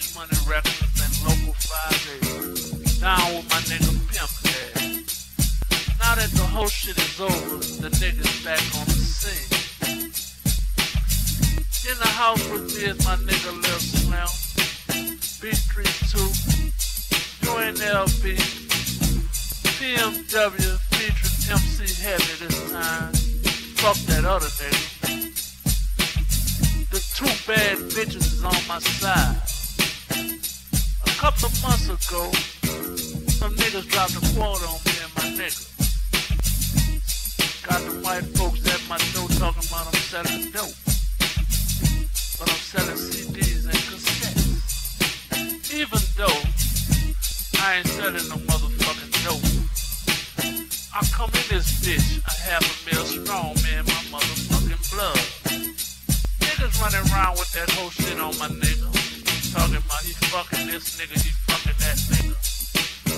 Cash Money Records and Local 5 Down with my nigga Pimp Dad. Now that the whole shit is over, the niggas back on the scene. In the house with me is my nigga Lil Slim, B32, UNLV, PMW featuring MC Heavy this time. Fuck that other nigga. The two bad bitches is on my side. A couple of months ago, some niggas dropped a quarter on me and my nigga. Got the white folks at my door talking about I'm selling dope. But I'm selling CDs and cassettes. Even though I ain't selling no motherfucking dope. I come in this bitch, a half a mil strong, man, my motherfucking blood. Niggas running around with that whole shit on my nigga. Talking about he fucking this nigga, he fucking that nigga.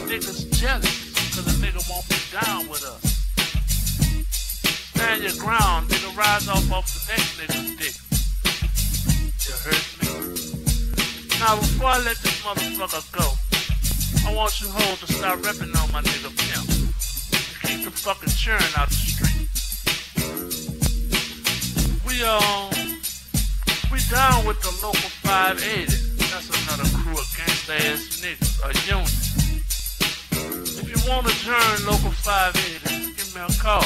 Niggas jealous, cause a nigga won't be down with us. Stand your ground, nigga, rise off off the next nigga's dick. You heard me? Now before I let this motherfucker go, I want you hoes to start repping on my nigga Pimp keep the fucking churn out the street. We um we down with the local 580. That's another crew of gangsta ass niggas, a unit. If you wanna join local 580, give me a call.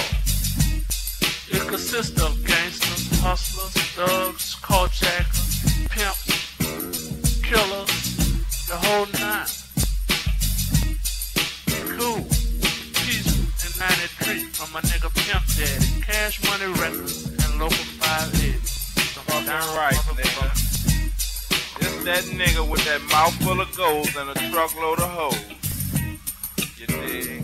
It consists of gangsters, hustlers, thugs, carjackers, pimps, killers, the whole nine. Cool. 93 from my nigga Pimp Daddy, Cash Money Records, and Local that nigga with that mouth full of gold and a truckload of hoes. You dig?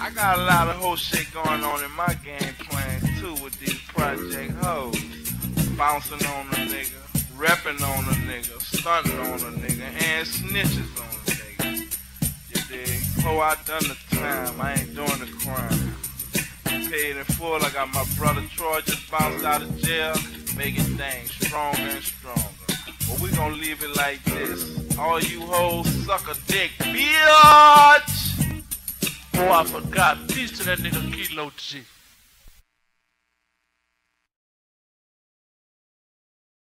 I got a lot of whole shit going on in my game plan too with these project hoes. Bouncing on a nigga, repping on a nigga, stunting on a nigga, and snitches on a nigga. You dig? Oh, I done the time, I ain't doing the crime. Paid in full, I got my brother Troy just bounced out of jail, making things stronger leave it like this. All you hoes suck a dick, bitch! Oh, I forgot. Peace to that nigga Kilo G.